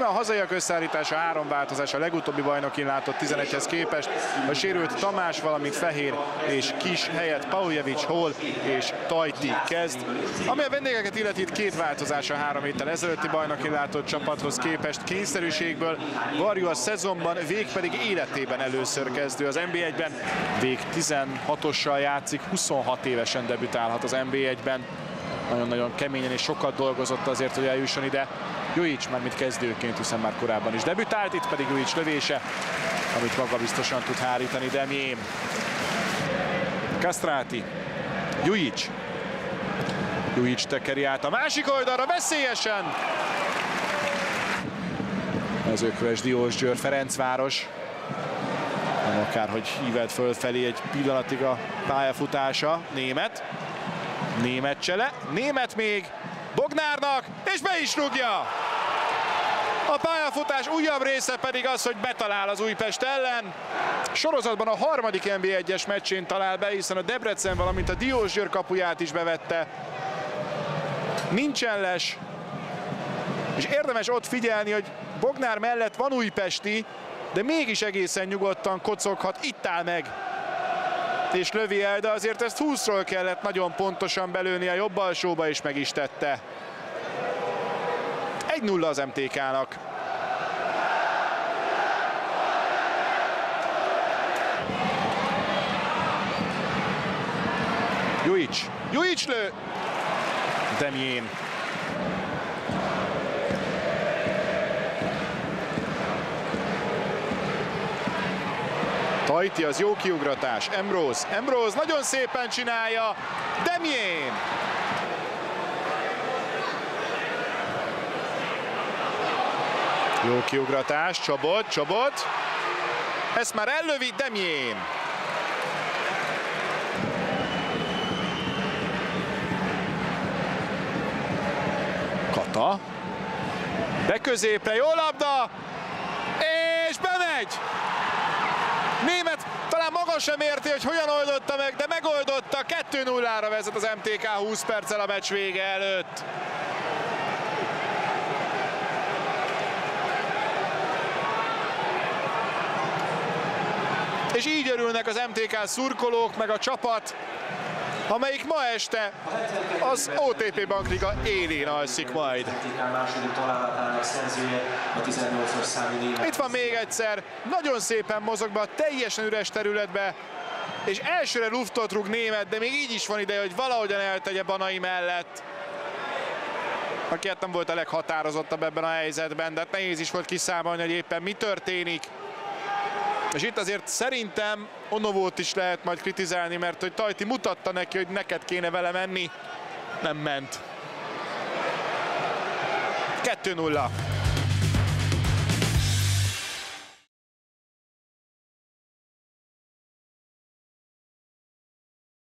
íme a hazaiak összeállítása három változás a legutóbbi bajnokin látott 11-hez képest. A sérült Tamás, valamint Fehér és Kis helyett Paujevic, Hol és Tajti kezd. Ami a vendégeket illeti itt két változás a három héttel ezelőtti bajnokin látott csapathoz képest. Kényszerűségből Varjú a szezonban, Vég pedig életében először kezdő az NB1-ben. Vég 16-ossal játszik, 26 évesen debütálhat az NB1-ben. Nagyon-nagyon keményen és sokat dolgozott azért, hogy eljusson ide. Jujic már mint kezdőként, hiszen már korábban is debütált, itt pedig Jujic lövése, amit maga biztosan tud hárítani Demjén. Kastráti, Jujic. Jujic tekeri át a másik oldalra, veszélyesen! Ez Ökves Diós Győr Ferencváros. Nem akárhogy hívelt fölfelé egy pillanatig a pályafutása. Német. Német csele. Német még. Bognárnak, és be is rúgja! A pályafutás újabb része pedig az, hogy betalál az Újpest ellen. Sorozatban a harmadik NB1-es meccsén talál be, hiszen a Debrecen, valamint a Diós Győr kapuját is bevette. Nincsen les, és érdemes ott figyelni, hogy Bognár mellett van újpesti, de mégis egészen nyugodtan kocoghat, itt áll meg és lövi el, de azért ezt 20-ról kellett nagyon pontosan belőni a jobb alsóba, és meg is tette. 1-0 az MTK-nak. Jujic. Jujic lő. Demjén. Tajti az jó kiugratás. Emrose. Emrose nagyon szépen csinálja. Demjén. Jó kiugratás. Csobot, Csobot. Ezt már ellövi Demjén. Kata. Beközépre, jó labda! És bemegy! Német sem érti, hogy hogyan oldotta meg, de megoldotta. 2-0-ra vezet az MTK 20 perccel a meccs vége előtt. És így örülnek az MTK szurkolók, meg a csapat, amelyik ma este az OTP Bankliga élén alszik majd. Itt van még egyszer, nagyon szépen mozog be a teljesen üres területbe, és elsőre luftot rúg német, de még így is van ideje, hogy valahogyan eltegye Banai mellett. Aki hát nem volt a leghatározottabb ebben a helyzetben, de hát nehéz is volt kiszámolni, hogy éppen mi történik. És itt azért szerintem Onovót is lehet majd kritizálni, mert hogy Tajti mutatta neki, hogy neked kéne vele menni. Nem ment. 2-0.